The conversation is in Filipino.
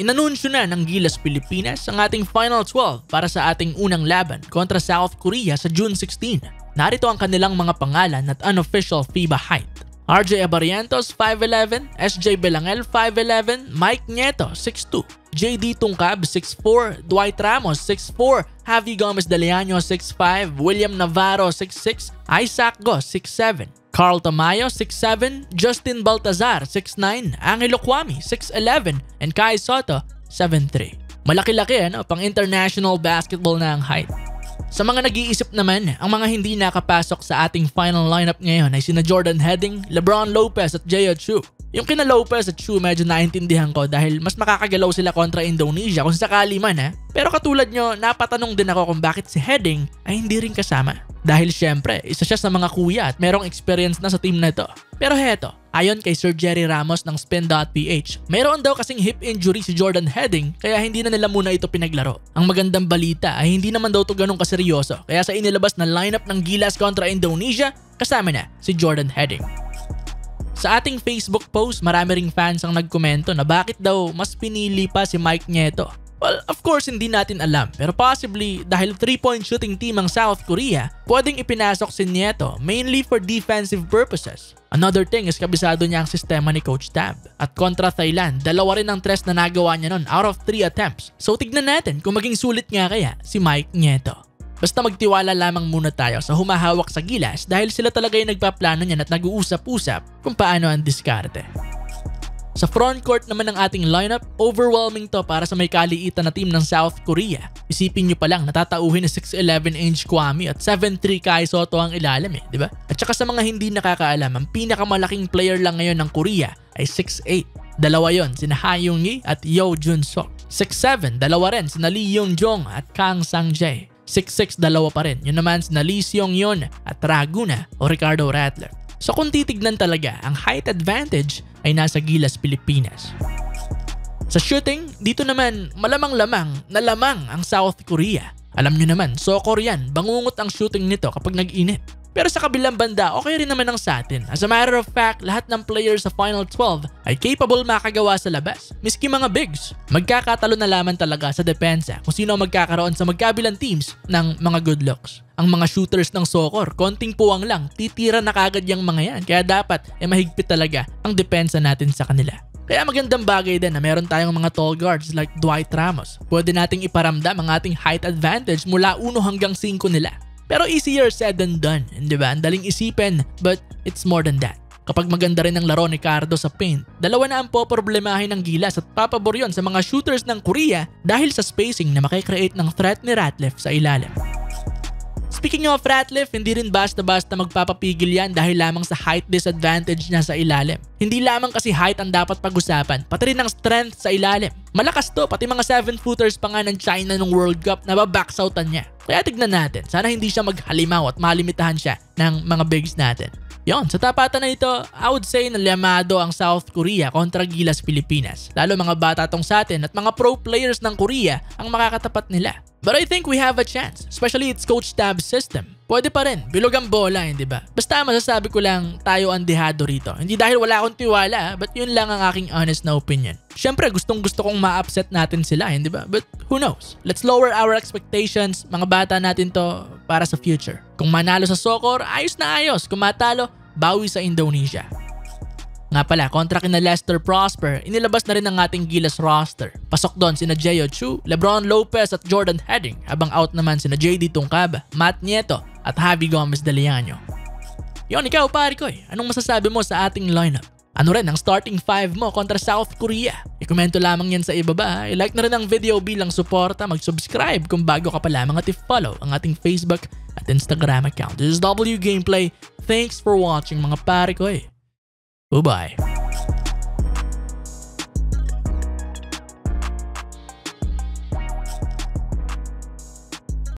Inanunsyo na ng Gilas Pilipinas ang ating Final 12 para sa ating unang laban kontra South Korea sa June 16. Narito ang kanilang mga pangalan at unofficial FIBA height. RJ Abarientos 5'11, SJ Belangel 5'11, Mike Nieto 6'2, JD Tungkab 6'4, Dwight Ramos 6'4, Javi Gomez Deleano 6'5, William Navarro 6'6, Isaac Go 6'7, Carl Tamayo 6'7, Justin Baltazar 6'9, Angelo Kwame 6'11, and Kai Soto 7'3. Malaki-laki ano, pang international basketball na ang height. Sa mga nag-iisip naman, ang mga hindi nakapasok sa ating final lineup ngayon ay sina Jordan Heading, LeBron Lopez at Jaya Chu. Yung kina Lopez at Chu medyo naintindihan ko dahil mas makakagalaw sila kontra Indonesia kung sakali man ha. Pero katulad nyo, napatanong din ako kung bakit si Heading ay hindi rin kasama. Dahil syempre, isa siya sa mga kuya at merong experience na sa team na ito. Pero heto, ayon kay Sir Jerry Ramos ng Spin.ph, mayroon daw kasing hip injury si Jordan Heading kaya hindi na nila muna ito pinaglaro. Ang magandang balita ay hindi naman daw ito ganun kaseryoso kaya sa inilabas na lineup ng Gilas kontra Indonesia, kasama na si Jordan Heading. Sa ating Facebook post, marami ring fans ang nagkomento na bakit daw mas pinili pa si Mike Nieto Well, of course, hindi natin alam. Pero possibly, dahil 3-point shooting team ang South Korea, pwedeng ipinasok si Nieto mainly for defensive purposes. Another thing is kabisado niya ang sistema ni Coach Tab. At kontra Thailand, dalawa rin ang tres na nagawa niya nun out of 3 attempts. So tignan natin kung maging sulit nga kaya si Mike Nieto. Basta magtiwala lamang muna tayo sa humahawak sa gilas dahil sila talaga yung nagpaplano niyan at nag-uusap-usap kung paano ang diskarte. Sa frontcourt naman ng ating lineup, overwhelming to para sa may kaliitan na team ng South Korea. Isipin nyo pa lang, natatauhin na 6'11 inch Kwame at 7'3 Kai Soto ang ilalim eh, di ba? At saka sa mga hindi nakakaalam, ang pinakamalaking player lang ngayon ng Korea ay 6'8. Dalawa yon, sina Ha Young Yi at Yo Jun Sok. 6'7, dalawa rin, sina Lee Young Jong at Kang Sang Jae. 6'6, dalawa pa rin. Yun naman sina Lee Seong Yon at Raguna o Ricardo Rattler. So kung titignan talaga, ang height advantage ay nasa Gilas, Pilipinas. Sa shooting, dito naman malamang-lamang na lamang ang South Korea. Alam nyo naman, soccer yan, bangungot ang shooting nito kapag nag-init. Pero sa kabilang banda, okay rin naman ang sa atin. As a matter of fact, lahat ng players sa Final 12 ay capable makagawa sa labas. Miski mga bigs. Magkakatalo na lamang talaga sa depensa kung sino magkakaroon sa magkabilang teams ng mga good looks. Ang mga shooters ng soccer, konting puwang lang, titira na kagad yung mga yan. Kaya dapat, eh mahigpit talaga ang depensa natin sa kanila. Kaya magandang bagay din na meron tayong mga tall guards like Dwight Ramos. Pwede nating iparamdam ang ating height advantage mula 1 hanggang 5 nila. Pero easier said than done, di ba? Ang daling isipin, but it's more than that. Kapag maganda rin ang laro ni Cardo sa paint, dalawa na ang poproblemahin ng gilas at papabor yon sa mga shooters ng Korea dahil sa spacing na makikreate ng threat ni Ratliff sa ilalim. Speaking of Ratliff, hindi rin basta-basta magpapapigil yan dahil lamang sa height disadvantage niya sa ilalim. Hindi lamang kasi height ang dapat pag-usapan, pati rin ang strength sa ilalim. Malakas to, pati mga 7-footers pa nga ng China nung World Cup na babacksoutan niya. Kaya tignan natin, sana hindi siya maghalimaw at malimitahan siya ng mga bigs natin. Yon, sa tapatan na ito, I would say na lamado ang South Korea kontra Gilas Pilipinas. Lalo mga bata tong sa atin at mga pro players ng Korea ang makakatapat nila. But I think we have a chance, especially its coach tab system. Pwede pa rin, bilog ang bola, hindi ba? Basta masasabi ko lang tayo ang dehado rito. Hindi dahil wala akong tiwala, but yun lang ang aking honest na opinion. Siyempre, gustong gusto kong ma-upset natin sila, hindi ba? But who knows? Let's lower our expectations. Mga bata natin to para sa future. Kung manalo sa soccer, ayos na ayos. Kung matalo, bawi sa Indonesia. Nga pala, kontra kina Lester Prosper, inilabas na rin ang ating Gilas roster. Pasok doon sina Jeyo Chu, Lebron Lopez at Jordan Heading, habang out naman sina JD Tungkab, Matt Nieto at Javi Gomez Deliano. Yon, ikaw pare ko eh, anong masasabi mo sa ating lineup? Ano rin ang starting 5 mo kontra South Korea? I-komento lamang yan sa ibaba. I-like na rin ang video bilang suporta. Mag-subscribe kung bago ka pa lamang at i-follow ang ating Facebook at Instagram account. This is W Gameplay. Thanks for watching mga pare ko eh. Bye-bye.